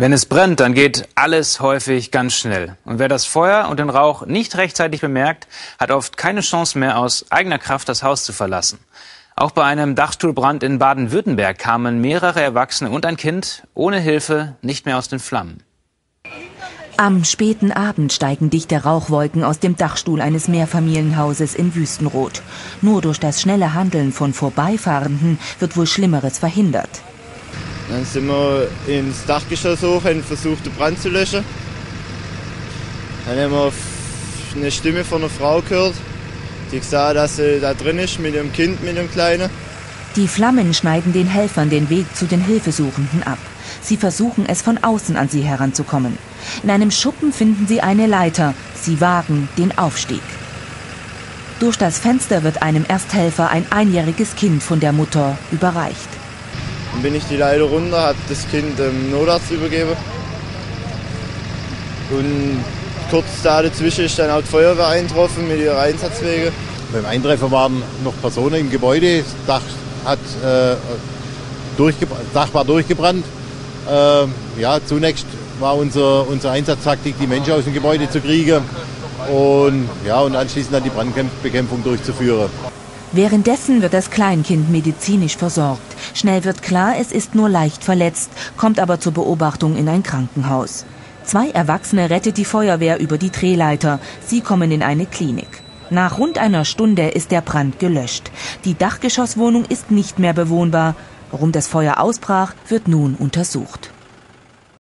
Wenn es brennt, dann geht alles häufig ganz schnell. Und wer das Feuer und den Rauch nicht rechtzeitig bemerkt, hat oft keine Chance mehr, aus eigener Kraft das Haus zu verlassen. Auch bei einem Dachstuhlbrand in Baden-Württemberg kamen mehrere Erwachsene und ein Kind ohne Hilfe nicht mehr aus den Flammen. Am späten Abend steigen dichte Rauchwolken aus dem Dachstuhl eines Mehrfamilienhauses in Wüstenrot. Nur durch das schnelle Handeln von Vorbeifahrenden wird wohl Schlimmeres verhindert. Dann sind wir ins Dachgeschoss hoch und versucht, den Brand zu löschen. Dann haben wir eine Stimme von einer Frau gehört, die gesagt dass sie da drin ist mit ihrem Kind, mit dem Kleinen. Die Flammen schneiden den Helfern den Weg zu den Hilfesuchenden ab. Sie versuchen es von außen an sie heranzukommen. In einem Schuppen finden sie eine Leiter. Sie wagen den Aufstieg. Durch das Fenster wird einem Ersthelfer ein einjähriges Kind von der Mutter überreicht. Dann bin ich die Leiter runter, habe das Kind dem Notarzt übergeben. Und kurz da dazwischen ist dann auch die Feuerwehr eingetroffen mit ihrer Einsatzwege. Beim Eintreffen waren noch Personen im Gebäude. Das Dach, hat, äh, durchgebrannt, Dach war durchgebrannt. Äh, ja, zunächst war unser, unsere Einsatztaktik, die Menschen aus dem Gebäude zu kriegen und, ja, und anschließend dann die Brandbekämpfung durchzuführen. Währenddessen wird das Kleinkind medizinisch versorgt. Schnell wird klar, es ist nur leicht verletzt, kommt aber zur Beobachtung in ein Krankenhaus. Zwei Erwachsene rettet die Feuerwehr über die Drehleiter. Sie kommen in eine Klinik. Nach rund einer Stunde ist der Brand gelöscht. Die Dachgeschosswohnung ist nicht mehr bewohnbar. Warum das Feuer ausbrach, wird nun untersucht.